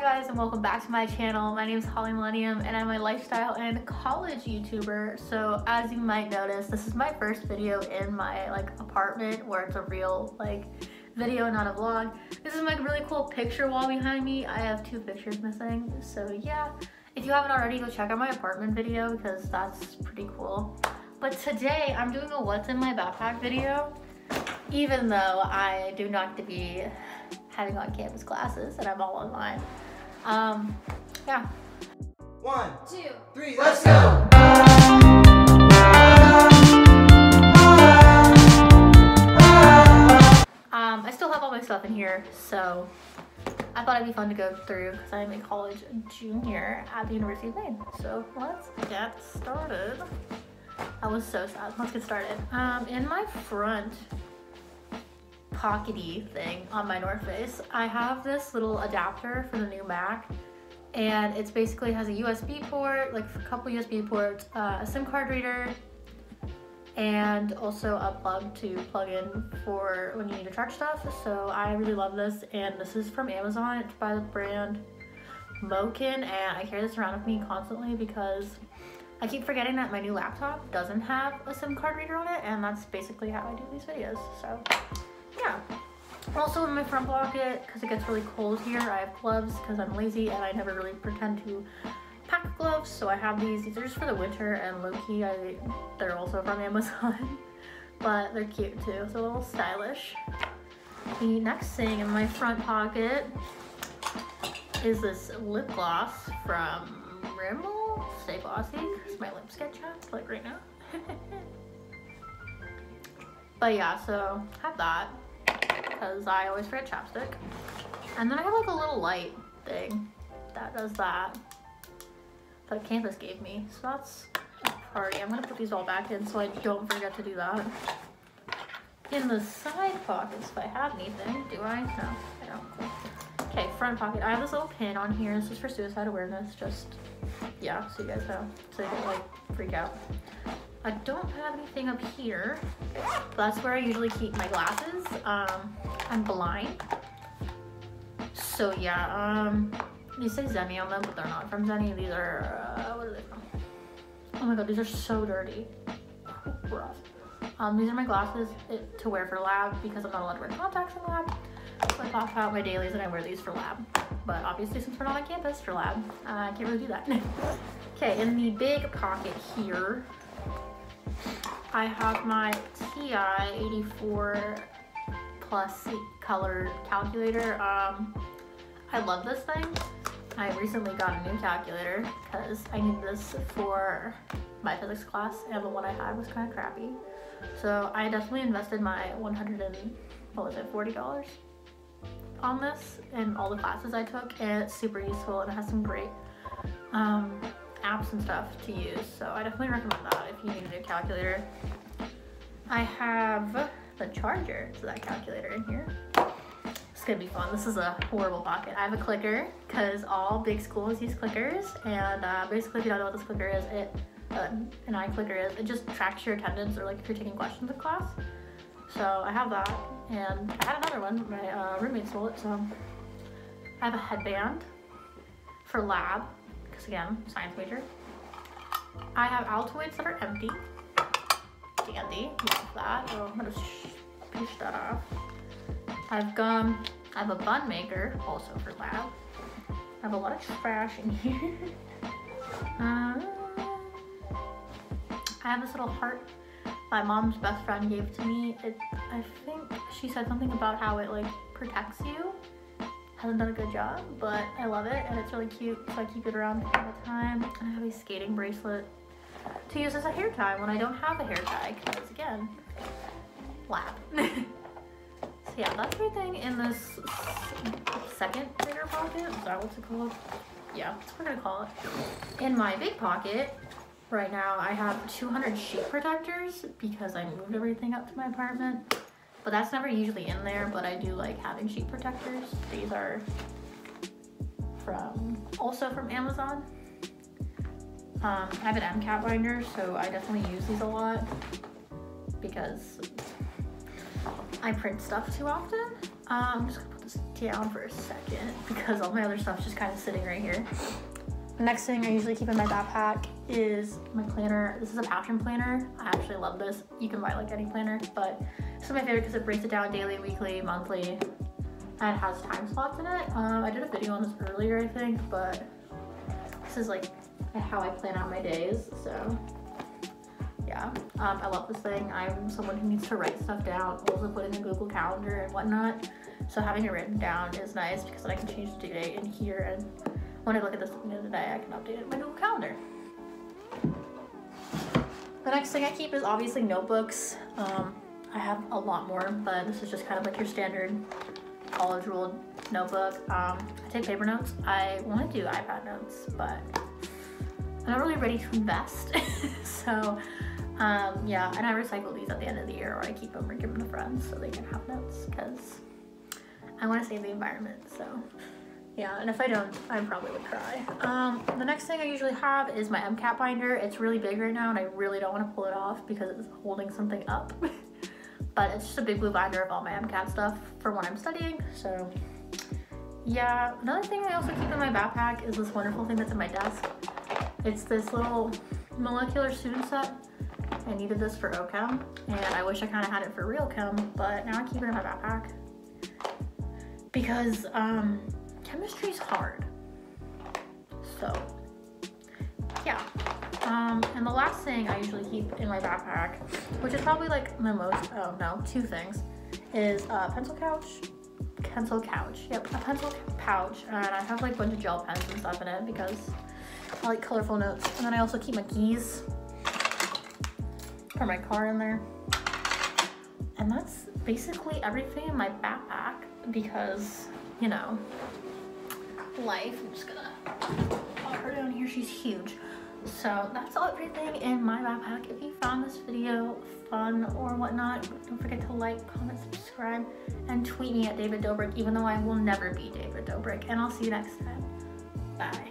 guys and welcome back to my channel. My name is Holly Millenium and I'm a lifestyle and college YouTuber. So as you might notice, this is my first video in my like apartment where it's a real like video, not a vlog. This is my really cool picture wall behind me. I have two pictures missing. So yeah, if you haven't already, go check out my apartment video because that's pretty cool. But today I'm doing a what's in my backpack video, even though I do not to be having on-campus classes and I'm all online. Um, yeah. One, two, three, let's go! Um, I still have all my stuff in here, so I thought it'd be fun to go through because I'm a college junior at the University of Maine. So let's get started. I was so sad. Let's get started. Um, in my front pockety thing on my North Face, I have this little adapter for the new Mac. And it's basically has a USB port, like a couple USB ports, uh, a SIM card reader, and also a plug to plug in for when you need to charge stuff. So I really love this and this is from Amazon. It's by the brand Moken and I carry this around with me constantly because I keep forgetting that my new laptop doesn't have a SIM card reader on it and that's basically how I do these videos. So yeah. Also in my front pocket, because it gets really cold here, I have gloves because I'm lazy and I never really pretend to pack gloves, so I have these. These are just for the winter, and low-key, I, they're also from Amazon, but they're cute too, so a little stylish. The next thing in my front pocket is this lip gloss from Rimmel. Stay glossy, because my lips get chapped, like right now. but yeah, so have that, because I always forget chapstick. And then I have like a little light thing that does that that campus gave me. So that's a party. I'm gonna put these all back in so I don't forget to do that. In the side pockets, if I have anything, do I? No, I don't. Okay, front pocket. I have this little pin on here. This is for suicide awareness. Just, yeah, so you guys know. So you like freak out. I don't have anything up here. That's where I usually keep my glasses. Um, I'm blind. So yeah, um, these say Zenni on them, but they're not from Zenni. These are, uh, what are they from? Oh my god, these are so dirty. Rough. Um, these are my glasses to wear for lab because I'm not allowed to wear contacts in lab. So I pop out my dailies and I wear these for lab. But obviously since we're not on campus for lab, uh, I can't really do that. okay, in the big pocket here, I have my TI 84 plus color calculator. Um, I love this thing. I recently got a new calculator because I need this for my physics class and the one I had was kind of crappy. So I definitely invested my 100 and what was it, $40 on this in all the classes I took and it's super useful and it has some great um, apps and stuff to use. So I definitely recommend that if you need a calculator. I have the charger to that calculator in here. It's gonna be fun. This is a horrible pocket. I have a clicker because all big schools use clickers and uh, basically if you don't know what this clicker is, it uh, an iClicker is, it just tracks your attendance or like if you're taking questions in class. So I have that and I had another one, my uh, roommate stole it, so I have a headband for lab because again, science major. I have Altoids that are empty. Dandy, love that. Oh, I'm gonna push that off. I've gum. I have a bun maker, also for lab. I have a lot of trash in here. uh, I have this little heart my mom's best friend gave to me. It, I think she said something about how it like protects you. Hasn't done a good job, but I love it and it's really cute, so I keep it around all the time. I have a skating bracelet to use as a hair tie when I don't have a hair tie, because again, lab. So yeah, that's everything in this second bigger pocket. Is that what's it called? Yeah, that's what we're gonna call it. In my big pocket, right now, I have 200 sheet protectors because I moved everything up to my apartment. But that's never usually in there, but I do like having sheet protectors. These are from, also from Amazon. Um, I have an MCAT binder, so I definitely use these a lot because I print stuff too often. Um, I'm just gonna put this down for a second because all my other stuff's just kind of sitting right here. Next thing I usually keep in my backpack is my planner. This is a passion planner. I actually love this. You can buy like any planner, but this is my favorite because it breaks it down daily, weekly, monthly, and it has time slots in it. Um, I did a video on this earlier, I think, but this is like how I plan out my days, so yeah, um, I love this thing. I'm someone who needs to write stuff down, also put in a Google Calendar and whatnot. So having it written down is nice because then I can change the date in here and when I look at this at the end of the day, I can update it in my Google Calendar. The next thing I keep is obviously notebooks. Um, I have a lot more, but this is just kind of like your standard college ruled notebook. Um, I take paper notes. I want to do iPad notes, but I'm not really ready to invest. so um, yeah, and I recycle these at the end of the year or I keep them or give them to friends so they can have notes because I want to save the environment. So yeah, and if I don't, I probably would cry. Um, the next thing I usually have is my MCAT binder. It's really big right now and I really don't want to pull it off because it's holding something up. but it's just a big blue binder of all my MCAT stuff for when I'm studying. So yeah, another thing I also keep in my backpack is this wonderful thing that's in my desk. It's this little molecular student set. I needed this for OChem and I wish I kind of had it for real chem, but now I keep it in my backpack because um, chemistry's hard. So yeah. Um, and the last thing I usually keep in my backpack, which is probably like my most, oh no, two things, is a pencil couch, pencil couch, yep, a pencil pouch, and I have like a bunch of gel pens and stuff in it because I like colorful notes. And then I also keep my keys for my car in there. And that's basically everything in my backpack because, you know, life. I'm just gonna put her down here. She's huge. So that's all everything in my backpack. If you found this video fun or whatnot, don't forget to like, comment, subscribe, and tweet me at David Dobrik, even though I will never be David Dobrik. And I'll see you next time. Bye.